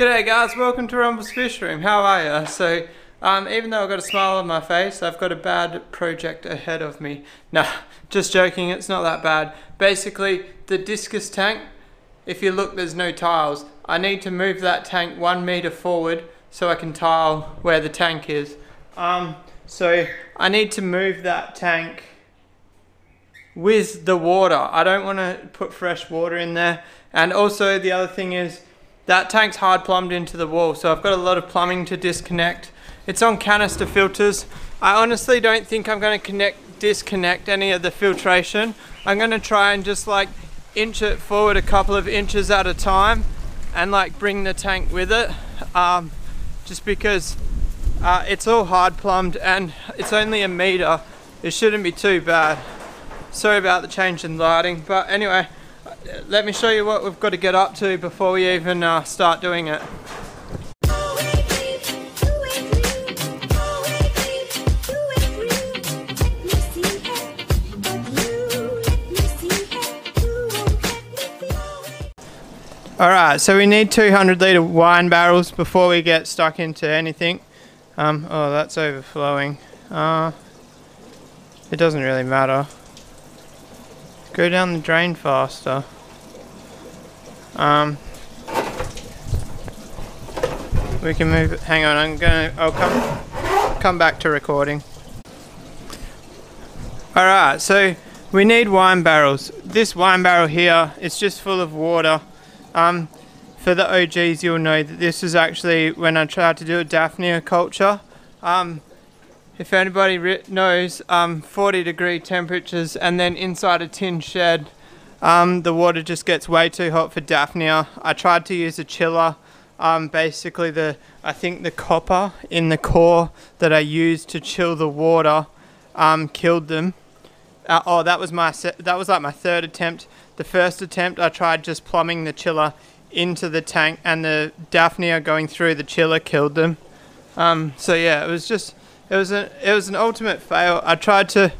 G'day guys, welcome to Rumball's Fish Room. How are you? So, um, even though I've got a smile on my face, I've got a bad project ahead of me. Nah, just joking, it's not that bad. Basically, the discus tank, if you look, there's no tiles. I need to move that tank one meter forward so I can tile where the tank is. Um, so I need to move that tank with the water. I don't want to put fresh water in there. And also the other thing is that tank's hard plumbed into the wall. So I've got a lot of plumbing to disconnect. It's on canister filters. I honestly don't think I'm going to connect, disconnect any of the filtration. I'm going to try and just like inch it forward a couple of inches at a time and like bring the tank with it. Um, just because uh, it's all hard plumbed and it's only a meter. It shouldn't be too bad. Sorry about the change in lighting, but anyway, let me show you what we've got to get up to before we even uh, start doing it. Alright, so we need 200 litre wine barrels before we get stuck into anything. Um, oh, that's overflowing. Uh, it doesn't really matter. Go down the drain faster. Um, we can move. Hang on, I'm gonna. I'll come come back to recording. All right, so we need wine barrels. This wine barrel here is just full of water. Um, for the OGs, you'll know that this is actually when I tried to do a Daphnia culture. Um, if anybody knows, um, 40 degree temperatures and then inside a tin shed, um, the water just gets way too hot for Daphnia. I tried to use a chiller. Um, basically, the I think the copper in the core that I used to chill the water um, killed them. Uh, oh, that was my that was like my third attempt. The first attempt, I tried just plumbing the chiller into the tank, and the Daphnia going through the chiller killed them. Um, so yeah, it was just it was an it was an ultimate fail. I tried to.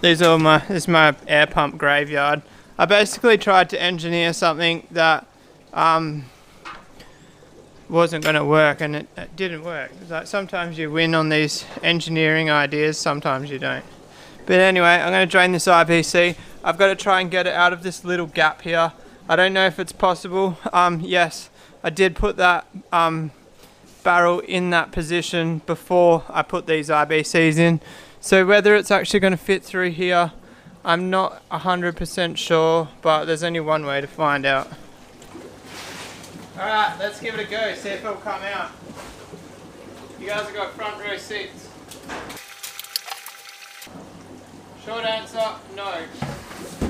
These are my this is my air pump graveyard. I basically tried to engineer something that um, wasn't going to work, and it, it didn't work. It's like sometimes you win on these engineering ideas, sometimes you don't. But anyway, I'm going to drain this IBC. I've got to try and get it out of this little gap here. I don't know if it's possible. Um, yes, I did put that um, barrel in that position before I put these IBCs in. So whether it's actually going to fit through here, I'm not 100% sure, but there's only one way to find out. Alright, let's give it a go, see if it'll come out. You guys have got front row seats. Short answer, no.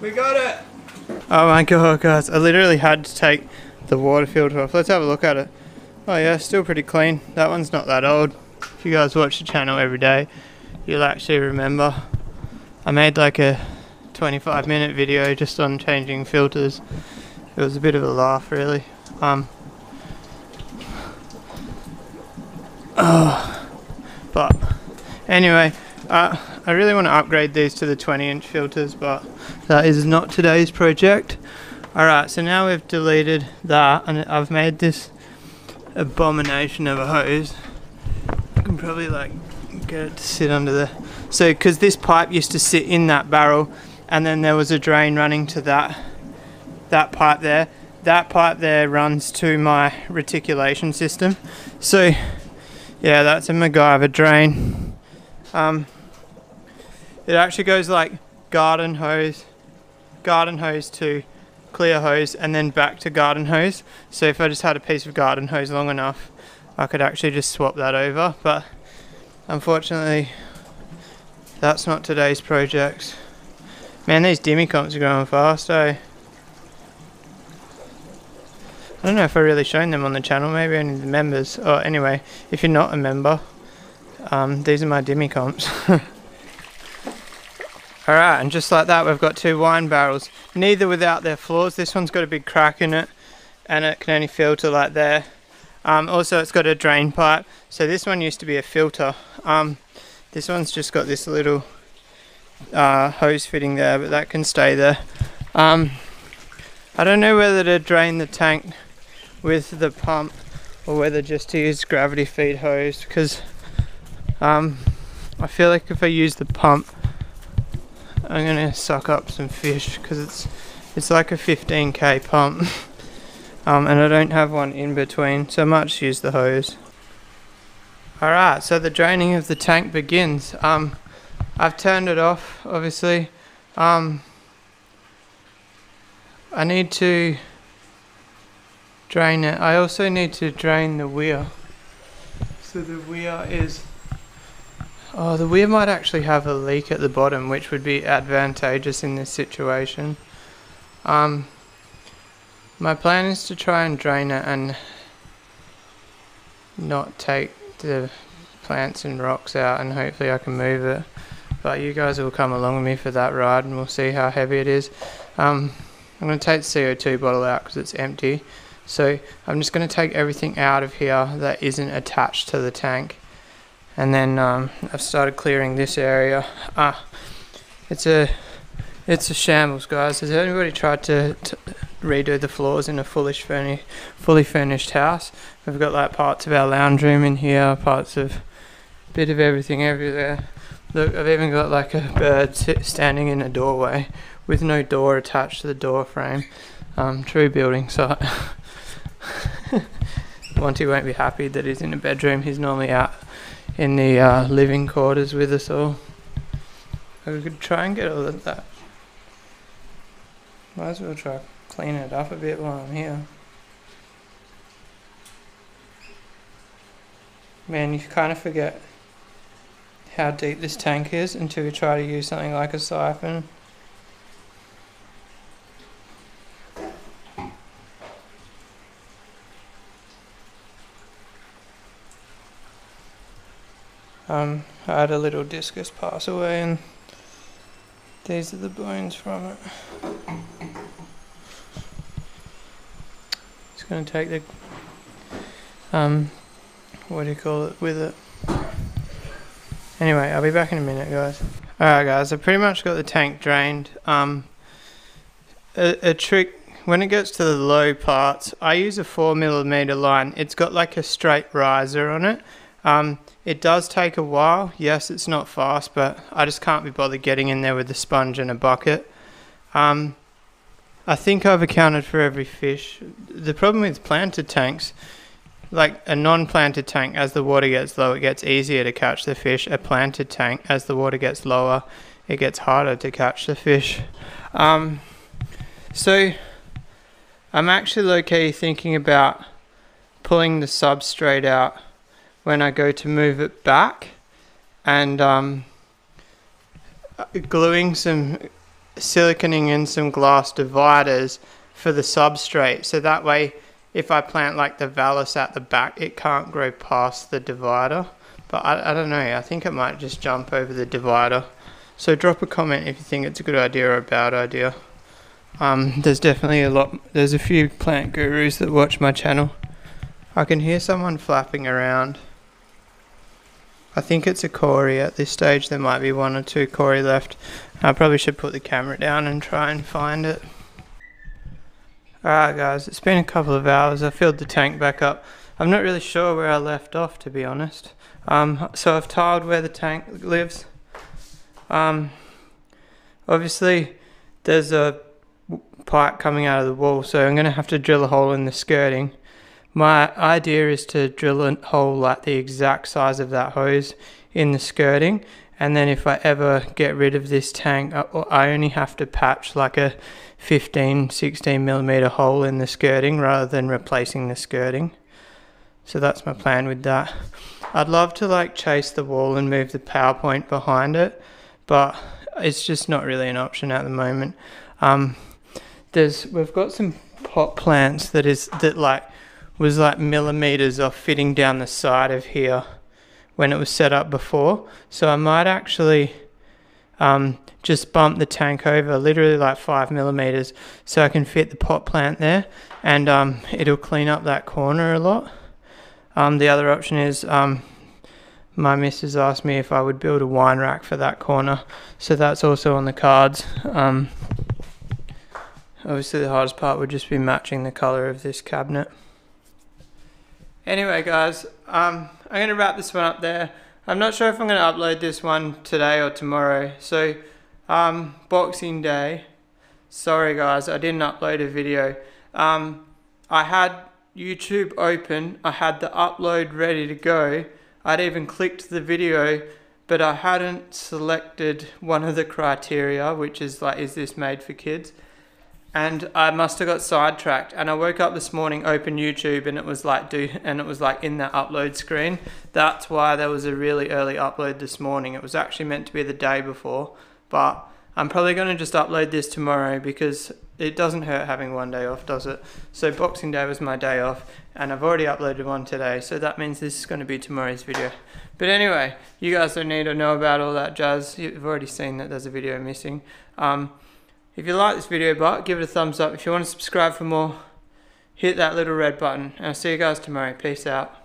We got it! Oh my god, guys. I literally had to take the water filter off. Let's have a look at it. Oh yeah, still pretty clean. That one's not that old. If you guys watch the channel every day, you'll actually remember. I made like a 25 minute video just on changing filters. It was a bit of a laugh really. Um, oh, but anyway, uh, I really want to upgrade these to the 20 inch filters, but that is not today's project. Alright, so now we've deleted that and I've made this abomination of a hose. I can probably like get it to sit under the... So, because this pipe used to sit in that barrel and then there was a drain running to that, that pipe there. That pipe there runs to my reticulation system. So, yeah, that's a MacGyver drain. Um, it actually goes like garden hose, garden hose to clear hose and then back to garden hose. So if I just had a piece of garden hose long enough, I could actually just swap that over. But unfortunately, that's not today's project. Man, these Dimicomps are growing fast, eh? I don't know if I've really shown them on the channel, maybe only the members. Oh, anyway, if you're not a member, um, these are my Dimicomps. Alright, and just like that we've got two wine barrels. Neither without their floors. This one's got a big crack in it and it can only filter like there. Um, also, it's got a drain pipe. So this one used to be a filter. Um, this one's just got this little uh, hose fitting there, but that can stay there. Um, I don't know whether to drain the tank with the pump or whether just to use gravity feed hose because um, I feel like if I use the pump I'm gonna suck up some fish because it's it's like a 15k pump. Um, and I don't have one in between so I might just use the hose. Alright so the draining of the tank begins. Um, I've turned it off obviously. Um, I need to drain it. I also need to drain the weir. So the weir is oh the weir might actually have a leak at the bottom which would be advantageous in this situation. Um, my plan is to try and drain it and not take the plants and rocks out and hopefully I can move it. But you guys will come along with me for that ride and we'll see how heavy it is. Um, I'm going to take the CO2 bottle out because it's empty. So I'm just going to take everything out of here that isn't attached to the tank and then um, I've started clearing this area. Ah it's a it's a shambles guys. Has anybody tried to, to redo the floors in a fully furnished fully furnished house? We've got like parts of our lounge room in here parts of a bit of everything everywhere. Look I've even got like a bird standing in a doorway with no door attached to the door frame. Um, true building site. Monty won't be happy that he's in a bedroom. He's normally out in the uh, living quarters with us all. We could try and get all of that. Might as well try cleaning it up a bit while I'm here. Man you kind of forget how deep this tank is until you try to use something like a siphon. Um, I had a little discus pass away and these are the bones from it. It's going to take the, um, what do you call it, with it. Anyway, I'll be back in a minute, guys. Alright, guys, I've pretty much got the tank drained. Um, a, a trick, when it gets to the low parts, I use a 4 millimeter line. It's got like a straight riser on it. Um, it does take a while. Yes, it's not fast, but I just can't be bothered getting in there with a sponge and a bucket. Um, I think I've accounted for every fish. The problem with planted tanks like a non-planted tank as the water gets low it gets easier to catch the fish a planted tank as the water gets lower it gets harder to catch the fish um, so I'm actually low-key thinking about pulling the substrate out when I go to move it back and um, gluing some siliconing in some glass dividers for the substrate so that way if I plant like the vallis at the back, it can't grow past the divider. But I, I don't know, I think it might just jump over the divider. So drop a comment if you think it's a good idea or a bad idea. Um, there's definitely a lot, there's a few plant gurus that watch my channel. I can hear someone flapping around. I think it's a Cory at this stage, there might be one or two Cory left. I probably should put the camera down and try and find it. Alright guys, it's been a couple of hours. I filled the tank back up. I'm not really sure where I left off to be honest. Um, so I've tiled where the tank lives. Um, obviously there's a pipe coming out of the wall so I'm going to have to drill a hole in the skirting. My idea is to drill a hole like the exact size of that hose in the skirting and then if I ever get rid of this tank I only have to patch like a 15 16 millimeter hole in the skirting rather than replacing the skirting. So that's my plan with that. I'd love to like chase the wall and move the PowerPoint behind it but it's just not really an option at the moment. Um, there's we've got some pot plants that is that like was like millimeters off fitting down the side of here when it was set up before so I might actually um, just bump the tank over literally like five millimeters so I can fit the pot plant there and um, it'll clean up that corner a lot Um, the other option is um, my missus asked me if I would build a wine rack for that corner, so that's also on the cards. Um, obviously, the hardest part would just be matching the color of this cabinet. Anyway, guys, um, I'm going to wrap this one up there. I'm not sure if I'm going to upload this one today or tomorrow. So, um, Boxing Day. Sorry, guys, I didn't upload a video. Um, I had YouTube open. I had the upload ready to go. I'd even clicked the video, but I hadn't selected one of the criteria, which is like, is this made for kids? And I must have got sidetracked. And I woke up this morning, opened YouTube, and it was like do, and it was like in that upload screen. That's why there was a really early upload this morning. It was actually meant to be the day before, but I'm probably going to just upload this tomorrow because it doesn't hurt having one day off, does it? So Boxing Day was my day off, and I've already uploaded one today, so that means this is going to be tomorrow's video. But anyway, you guys don't need to know about all that jazz. You've already seen that there's a video missing. Um, if you like this video, but give it a thumbs up. If you want to subscribe for more, hit that little red button. And I'll see you guys tomorrow. Peace out.